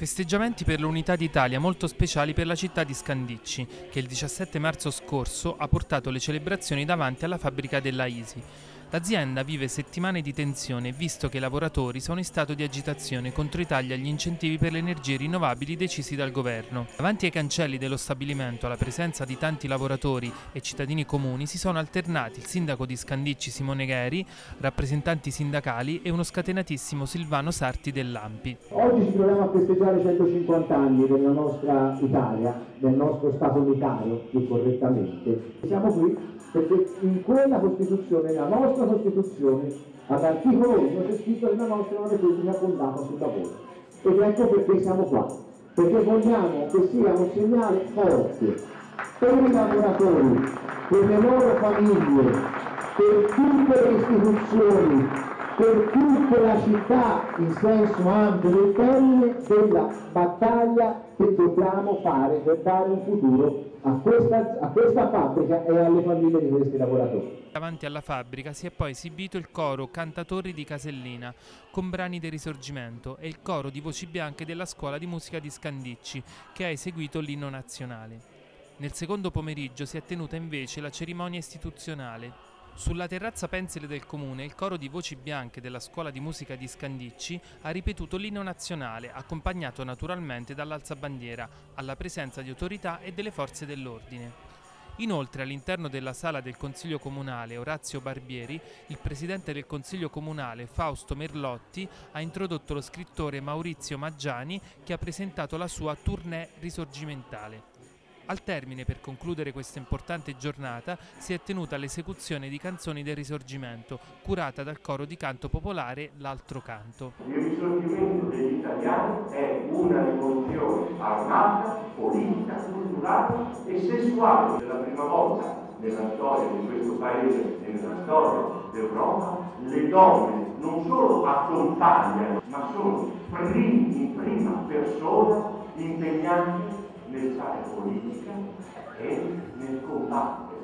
Festeggiamenti per l'Unità d'Italia molto speciali per la città di Scandicci, che il 17 marzo scorso ha portato le celebrazioni davanti alla fabbrica della Isi. L'azienda vive settimane di tensione visto che i lavoratori sono in stato di agitazione contro i tagli agli incentivi per le energie rinnovabili decisi dal governo. Davanti ai cancelli dello stabilimento, alla presenza di tanti lavoratori e cittadini comuni, si sono alternati il sindaco di Scandicci Simone Gheri, rappresentanti sindacali e uno scatenatissimo Silvano Sarti dell'Ampi. Oggi ci troviamo a festeggiare 150 anni della nostra Italia, del nostro Stato unitario, più correttamente. Siamo qui perché in quella Costituzione, nella nostra Costituzione, all'articolo 1 c'è scritto che la nostra è una repubblica fondata sul lavoro. Ed ecco perché siamo qua, perché vogliamo che sia un segnale forte per i lavoratori, per le loro famiglie, per tutte le istituzioni, per tutta la città in senso ampio del termine della battaglia dobbiamo fare per dare un futuro a questa, a questa fabbrica e alle famiglie di questi lavoratori. Davanti alla fabbrica si è poi esibito il coro Cantatori di Casellina con brani del Risorgimento e il coro di voci bianche della scuola di musica di Scandicci che ha eseguito l'inno nazionale. Nel secondo pomeriggio si è tenuta invece la cerimonia istituzionale sulla terrazza pensile del comune il coro di voci bianche della scuola di musica di Scandicci ha ripetuto l'inno nazionale, accompagnato naturalmente dall'alzabandiera, alla presenza di autorità e delle forze dell'ordine. Inoltre all'interno della sala del Consiglio Comunale Orazio Barbieri, il presidente del Consiglio Comunale Fausto Merlotti ha introdotto lo scrittore Maurizio Maggiani che ha presentato la sua tournée risorgimentale. Al termine, per concludere questa importante giornata, si è tenuta l'esecuzione di canzoni del Risorgimento, curata dal coro di canto popolare L'Altro Canto. Il risorgimento degli italiani è una rivoluzione armata, politica, culturale e sessuale. Per la prima volta nella storia di questo paese e nella storia d'Europa, le donne non solo accompagnano, ma sono primi, in prima persona impegnati nel fare politica e nel combattere